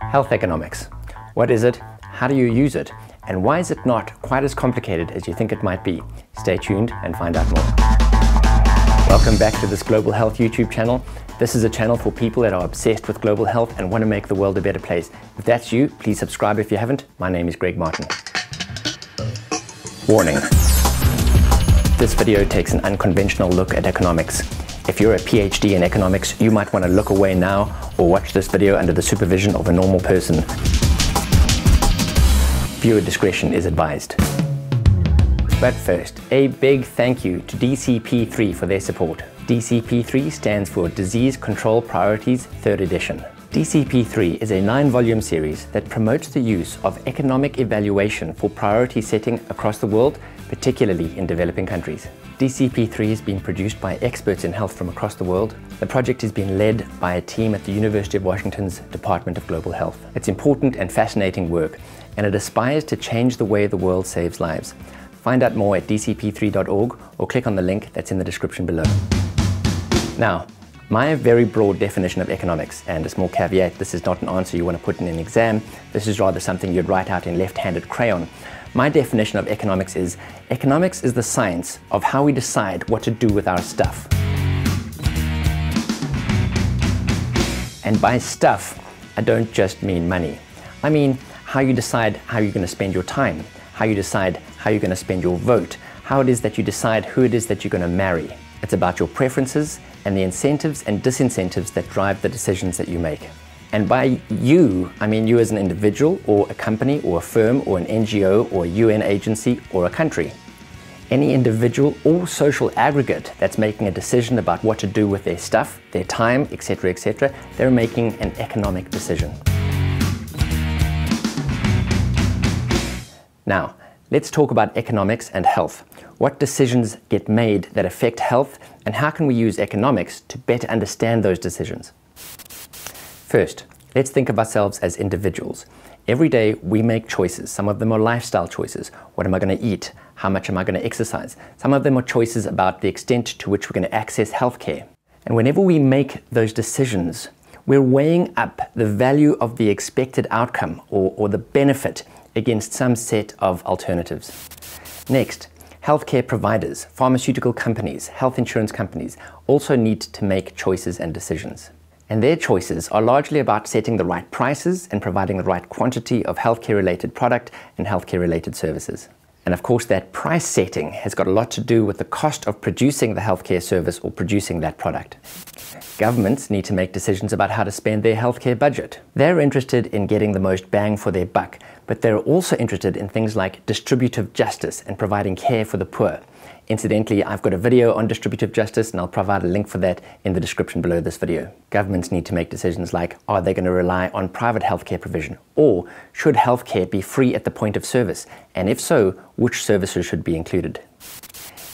Health economics. What is it? How do you use it? And why is it not quite as complicated as you think it might be? Stay tuned and find out more. Welcome back to this Global Health YouTube channel. This is a channel for people that are obsessed with global health and want to make the world a better place. If that's you, please subscribe if you haven't. My name is Greg Martin. Warning. This video takes an unconventional look at economics. If you're a PhD in economics, you might want to look away now or watch this video under the supervision of a normal person. Viewer discretion is advised. But first, a big thank you to DCP3 for their support. DCP3 stands for Disease Control Priorities 3rd Edition. DCP3 is a nine-volume series that promotes the use of economic evaluation for priority setting across the world, particularly in developing countries. DCP3 has been produced by experts in health from across the world. The project has been led by a team at the University of Washington's Department of Global Health. It's important and fascinating work, and it aspires to change the way the world saves lives. Find out more at dcp3.org or click on the link that's in the description below. Now, my very broad definition of economics, and a small caveat, this is not an answer you want to put in an exam, this is rather something you'd write out in left-handed crayon. My definition of economics is, economics is the science of how we decide what to do with our stuff. And by stuff, I don't just mean money. I mean how you decide how you're going to spend your time, how you decide how you're going to spend your vote, how it is that you decide who it is that you're going to marry. It's about your preferences and the incentives and disincentives that drive the decisions that you make. And by you, I mean you as an individual or a company or a firm or an NGO or a UN agency or a country. Any individual or social aggregate that's making a decision about what to do with their stuff, their time, etc., etc., they're making an economic decision. Now, let's talk about economics and health. What decisions get made that affect health, and how can we use economics to better understand those decisions? First, let's think of ourselves as individuals. Every day we make choices. Some of them are lifestyle choices. What am I going to eat? How much am I going to exercise? Some of them are choices about the extent to which we're going to access healthcare. And whenever we make those decisions, we're weighing up the value of the expected outcome or, or the benefit against some set of alternatives. Next, healthcare providers, pharmaceutical companies, health insurance companies also need to make choices and decisions. And their choices are largely about setting the right prices and providing the right quantity of healthcare related product and healthcare related services. And of course, that price setting has got a lot to do with the cost of producing the healthcare service or producing that product. Governments need to make decisions about how to spend their healthcare budget. They're interested in getting the most bang for their buck, but they're also interested in things like distributive justice and providing care for the poor. Incidentally, I've got a video on distributive justice and I'll provide a link for that in the description below this video. Governments need to make decisions like, are they going to rely on private healthcare provision? Or should healthcare be free at the point of service? And if so, which services should be included?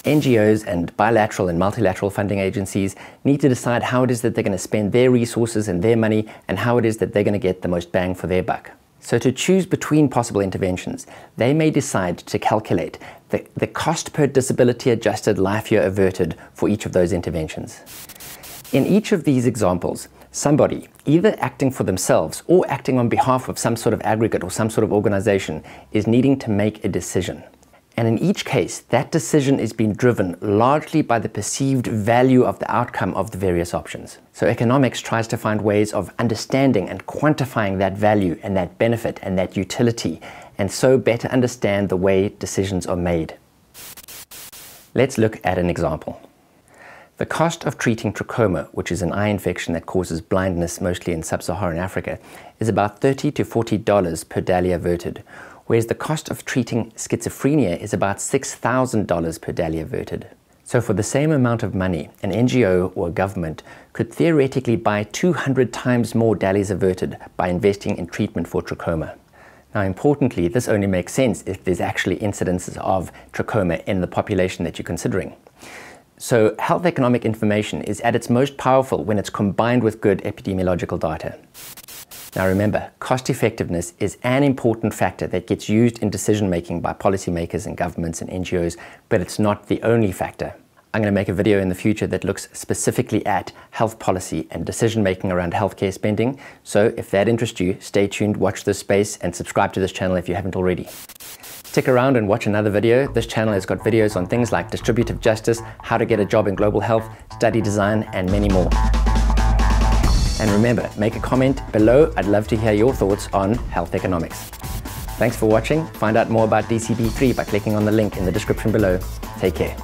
NGOs and bilateral and multilateral funding agencies need to decide how it is that they're going to spend their resources and their money and how it is that they're going to get the most bang for their buck. So to choose between possible interventions, they may decide to calculate the, the cost per disability adjusted life year averted for each of those interventions. In each of these examples, somebody, either acting for themselves or acting on behalf of some sort of aggregate or some sort of organization, is needing to make a decision. And in each case, that decision is being driven largely by the perceived value of the outcome of the various options. So economics tries to find ways of understanding and quantifying that value and that benefit and that utility, and so better understand the way decisions are made. Let's look at an example. The cost of treating trachoma, which is an eye infection that causes blindness mostly in sub-Saharan Africa, is about 30 to $40 per DALY averted, whereas the cost of treating schizophrenia is about $6,000 per DALY averted. So for the same amount of money, an NGO or government could theoretically buy 200 times more DALYs averted by investing in treatment for trachoma. Now importantly, this only makes sense if there's actually incidences of trachoma in the population that you're considering. So health economic information is at its most powerful when it's combined with good epidemiological data. Now remember, cost effectiveness is an important factor that gets used in decision making by policymakers and governments and NGOs, but it's not the only factor. I'm going to make a video in the future that looks specifically at health policy and decision making around healthcare spending. So if that interests you, stay tuned, watch this space, and subscribe to this channel if you haven't already. Stick around and watch another video. This channel has got videos on things like distributive justice, how to get a job in global health, study design, and many more. And remember, make a comment below. I'd love to hear your thoughts on health economics. Thanks for watching. Find out more about DCP3 by clicking on the link in the description below. Take care.